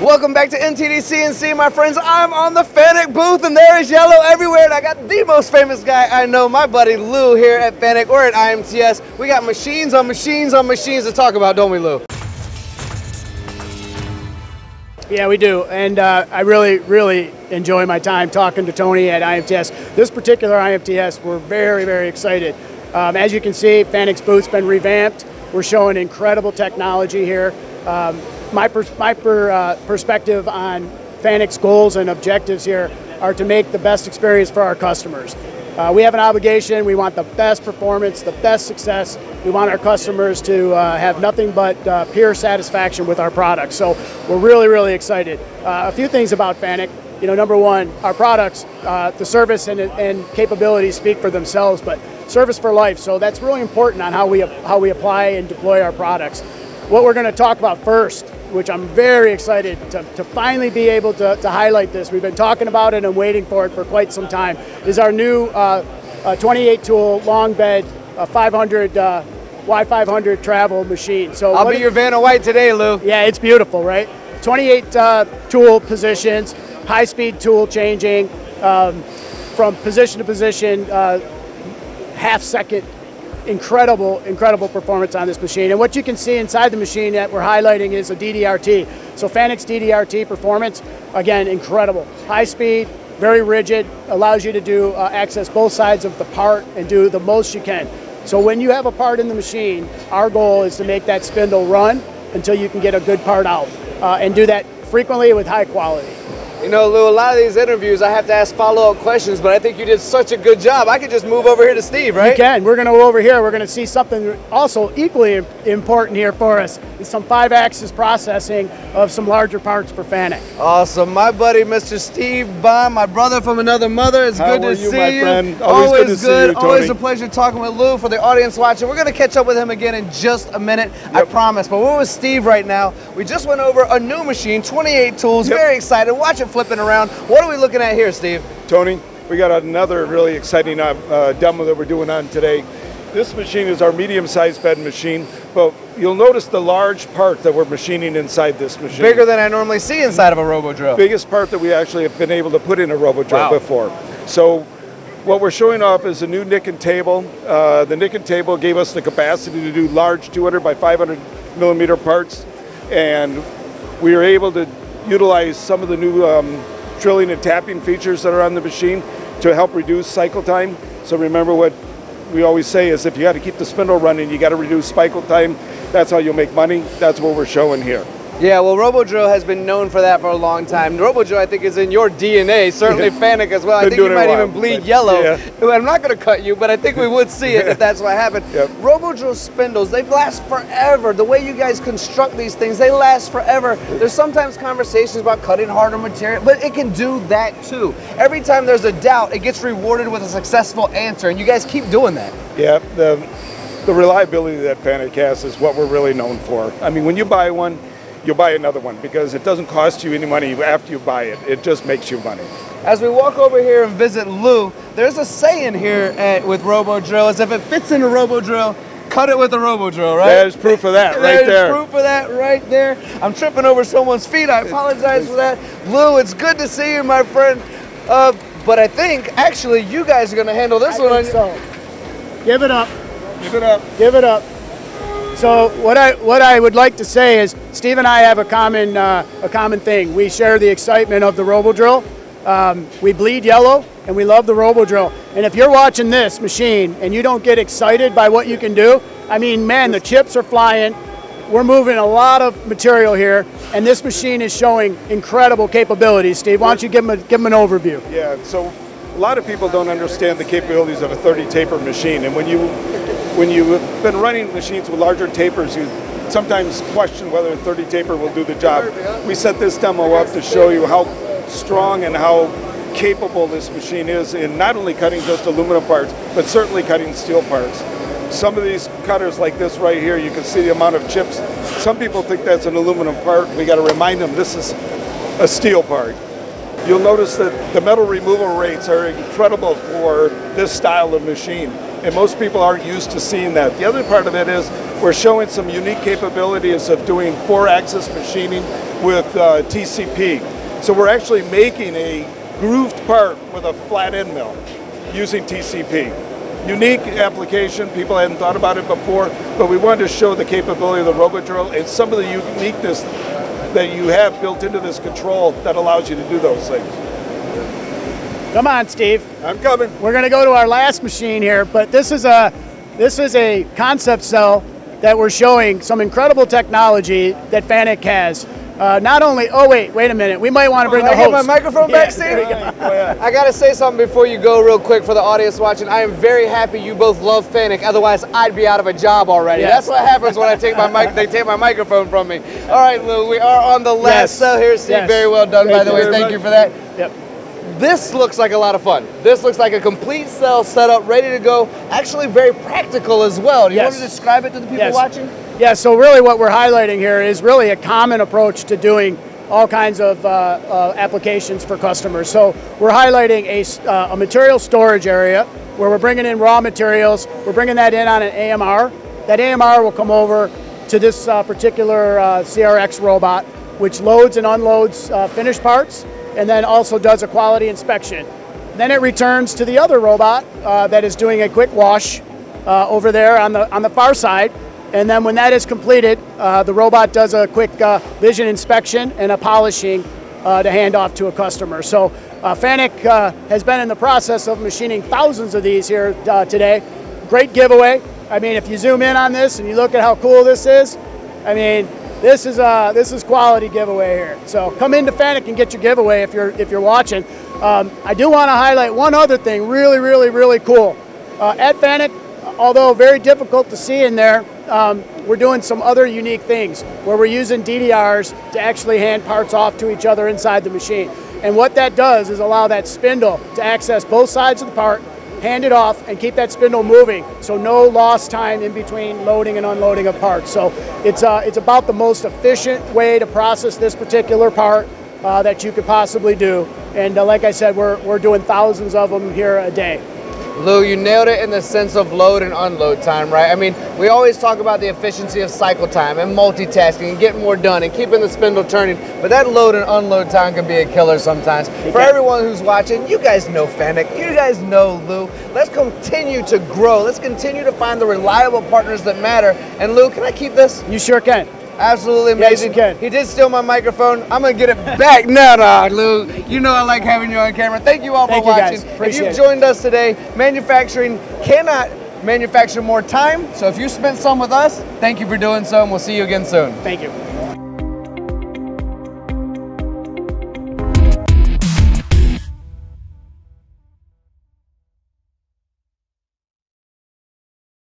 Welcome back to MTD CNC, my friends. I'm on the Fanuc booth, and there is yellow everywhere. And I got the most famous guy I know, my buddy Lou, here at Fanuc. We're at IMTS. We got machines on machines on machines to talk about, don't we, Lou? Yeah, we do. And uh, I really, really enjoy my time talking to Tony at IMTS. This particular IMTS, we're very, very excited. Um, as you can see, Fanuc's booth's been revamped. We're showing incredible technology here. Um, my pers my per, uh, perspective on Fanuc's goals and objectives here are to make the best experience for our customers. Uh, we have an obligation. We want the best performance, the best success. We want our customers to uh, have nothing but uh, pure satisfaction with our products. So we're really, really excited. Uh, a few things about Fanuc. You know, number one, our products, uh, the service and, and capabilities speak for themselves, but service for life. So that's really important on how we how we apply and deploy our products. What we're going to talk about first which I'm very excited to, to finally be able to, to, highlight this. We've been talking about it and waiting for it for quite some time. Is our new uh, uh, 28 tool long bed uh, 500 Y500 travel machine. So I'll be your Vanna White today, Lou. Yeah, it's beautiful, right? 28 uh, tool positions, high speed tool changing um, from position to position, uh, half second incredible, incredible performance on this machine. And what you can see inside the machine that we're highlighting is a DDRT. So Fanuc's DDRT performance, again, incredible. High speed, very rigid, allows you to do uh, access both sides of the part and do the most you can. So when you have a part in the machine, our goal is to make that spindle run until you can get a good part out uh, and do that frequently with high quality. You know, Lou, a lot of these interviews I have to ask follow-up questions, but I think you did such a good job. I could just move over here to Steve, right? You can. We're going to go over here. We're going to see something also equally important here for us. Is some five-axis processing of some larger parts for Fanuc. Awesome. My buddy, Mr. Steve Bond, my brother from another mother. It's How good to you, see you. Friend? Always, Always good. good. You, Always a pleasure talking with Lou. For the audience watching, we're going to catch up with him again in just a minute. Yep. I promise. But we're with Steve right now. We just went over a new machine, 28 tools. Yep. Very excited. Watch it flipping around. What are we looking at here, Steve? Tony, we got another really exciting uh, uh, demo that we're doing on today. This machine is our medium-sized bed machine, but you'll notice the large part that we're machining inside this machine. Bigger than I normally see inside of a robo drill. Biggest part that we actually have been able to put in a robo drill wow. before. So what we're showing off is a new Nikken table. Uh, the Nikken table gave us the capacity to do large 200 by 500 millimeter parts, and we were able to utilize some of the new um, drilling and tapping features that are on the machine to help reduce cycle time. So remember what we always say is if you got to keep the spindle running, you got to reduce cycle time. That's how you'll make money. That's what we're showing here. Yeah, well, RoboDrill has been known for that for a long time. RoboDrill, I think, is in your DNA. Certainly, Fanuc as well. I think you might even bleed yellow. Yeah. I'm not going to cut you, but I think we would see it if that's what happened. Yep. RoboDrill spindles, they last forever. The way you guys construct these things, they last forever. There's sometimes conversations about cutting harder material, but it can do that too. Every time there's a doubt, it gets rewarded with a successful answer, and you guys keep doing that. Yeah, the, the reliability that Fanuc has is what we're really known for. I mean, when you buy one, you'll buy another one because it doesn't cost you any money after you buy it. It just makes you money. As we walk over here and visit Lou, there's a saying here at, with Robo Drill is if it fits in a Robo Drill, cut it with a Robo Drill, right? There's proof of that right there. There's proof of that right there. I'm tripping over someone's feet. I apologize for that. Lou, it's good to see you, my friend. Uh, but I think actually you guys are going to handle this I one. so. Give it up. Give it up. Give it up. So what I what I would like to say is Steve and I have a common uh, a common thing. We share the excitement of the Robo Drill. Um, we bleed yellow and we love the Robo Drill. And if you're watching this machine and you don't get excited by what you can do, I mean, man, the chips are flying. We're moving a lot of material here, and this machine is showing incredible capabilities. Steve, why don't you give them, a, give them an overview? Yeah, so a lot of people don't understand the capabilities of a 30 taper machine, and when you when you've been running machines with larger tapers, you sometimes question whether a 30 taper will do the job. We set this demo up to show you how strong and how capable this machine is in not only cutting just aluminum parts, but certainly cutting steel parts. Some of these cutters like this right here, you can see the amount of chips. Some people think that's an aluminum part. We got to remind them this is a steel part. You'll notice that the metal removal rates are incredible for this style of machine. And most people aren't used to seeing that. The other part of it is we're showing some unique capabilities of doing four-axis machining with uh, TCP. So we're actually making a grooved part with a flat end mill using TCP. Unique application, people hadn't thought about it before, but we wanted to show the capability of the RoboDrill and some of the uniqueness that you have built into this control that allows you to do those things. Come on, Steve. I'm coming. We're going to go to our last machine here, but this is a this is a concept cell that we're showing some incredible technology that Fanuc has. Uh, not only, oh wait, wait a minute, we might want to bring oh, the I host. get my microphone yeah, back, Steve? I got to say something before you go real quick for the audience watching. I am very happy you both love Fanuc, otherwise I'd be out of a job already. Yes. That's what happens when I take my mic, they take my microphone from me. All right, Lou, we are on the last yes. cell here, Steve. Yes. Very well done, Thank by the way. Thank much. you for that. Yep. This looks like a lot of fun. This looks like a complete cell setup, ready to go. Actually, very practical as well. Do you yes. want to describe it to the people yes. watching? Yeah, so really what we're highlighting here is really a common approach to doing all kinds of uh, uh, applications for customers. So we're highlighting a, uh, a material storage area where we're bringing in raw materials. We're bringing that in on an AMR. That AMR will come over to this uh, particular uh, CRX robot, which loads and unloads uh, finished parts and then also does a quality inspection. Then it returns to the other robot uh, that is doing a quick wash uh, over there on the, on the far side. And then when that is completed, uh, the robot does a quick uh, vision inspection and a polishing uh, to hand off to a customer. So uh, Fanuc has been in the process of machining thousands of these here today. Great giveaway. I mean, if you zoom in on this and you look at how cool this is, I mean, this is uh, this is quality giveaway here. So come into Fanuc and get your giveaway if you're if you're watching. Um, I do want to highlight one other thing, really, really, really cool. Uh, at Fanuc, although very difficult to see in there, um, we're doing some other unique things where we're using DDRs to actually hand parts off to each other inside the machine. And what that does is allow that spindle to access both sides of the part hand it off and keep that spindle moving so no lost time in between loading and unloading of parts. So it's, uh, it's about the most efficient way to process this particular part uh, that you could possibly do. And uh, like I said, we're, we're doing thousands of them here a day. Lou, you nailed it in the sense of load and unload time, right? I mean, we always talk about the efficiency of cycle time and multitasking and getting more done and keeping the spindle turning, but that load and unload time can be a killer sometimes. For everyone who's watching, you guys know Fanuc, you guys know Lou. Let's continue to grow. Let's continue to find the reliable partners that matter. And Lou, can I keep this? You sure can. Absolutely amazing. Yes, he did steal my microphone. I'm gonna get it back now, nah, Lou. You know I like having you on camera. Thank you all Thank for you watching. If you've joined us today, manufacturing cannot manufacture more time. So if you spent some with us, thank you for doing so, and we'll see you again soon. Thank you.